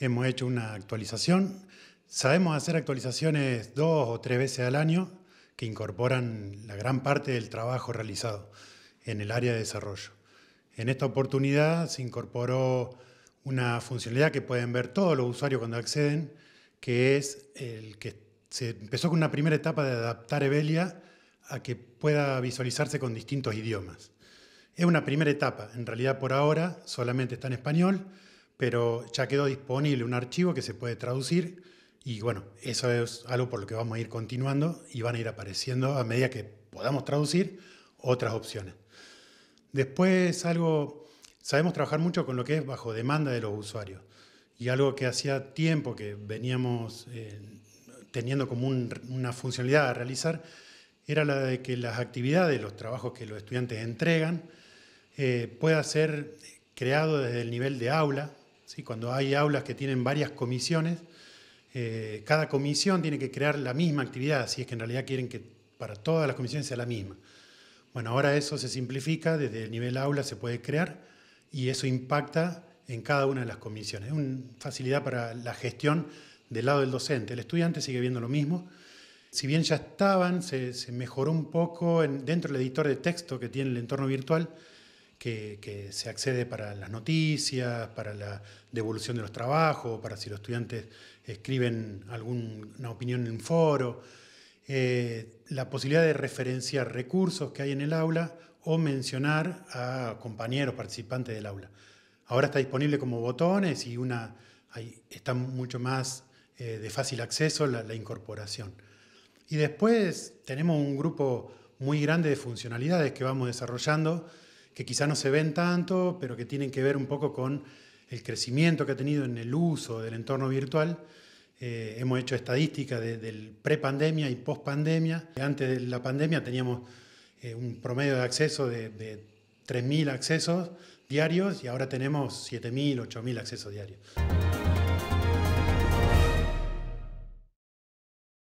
hemos hecho una actualización. Sabemos hacer actualizaciones dos o tres veces al año que incorporan la gran parte del trabajo realizado en el área de desarrollo. En esta oportunidad se incorporó una funcionalidad que pueden ver todos los usuarios cuando acceden, que es el que se empezó con una primera etapa de adaptar Evelia a que pueda visualizarse con distintos idiomas. Es una primera etapa, en realidad por ahora solamente está en español, pero ya quedó disponible un archivo que se puede traducir y bueno, eso es algo por lo que vamos a ir continuando y van a ir apareciendo a medida que podamos traducir otras opciones. Después algo, sabemos trabajar mucho con lo que es bajo demanda de los usuarios y algo que hacía tiempo que veníamos eh, teniendo como una funcionalidad a realizar era la de que las actividades, los trabajos que los estudiantes entregan, eh, pueda ser creado desde el nivel de aula. ¿Sí? Cuando hay aulas que tienen varias comisiones, eh, cada comisión tiene que crear la misma actividad, si es que en realidad quieren que para todas las comisiones sea la misma. Bueno, ahora eso se simplifica, desde el nivel aula se puede crear y eso impacta en cada una de las comisiones. Es una facilidad para la gestión del lado del docente. El estudiante sigue viendo lo mismo. Si bien ya estaban, se, mejoró un poco dentro del editor de texto que tiene el entorno virtual, que, se accede para las noticias, para la devolución de los trabajos, para si los estudiantes escriben alguna opinión en un foro, eh, la posibilidad de referenciar recursos que hay en el aula o mencionar a compañeros participantes del aula. Ahora está disponible como botones y una, está mucho más eh, de fácil acceso la, incorporación. Y después tenemos un grupo muy grande de funcionalidades que vamos desarrollando, que quizá no se ven tanto, pero que tienen que ver un poco con el crecimiento que ha tenido en el uso del entorno virtual. Eh, hemos hecho estadísticas de, del pre-pandemia y post-pandemia. Antes de la pandemia teníamos eh, un promedio de acceso de, de 3.000 accesos diarios y ahora tenemos 7.000, 8.000 accesos diarios.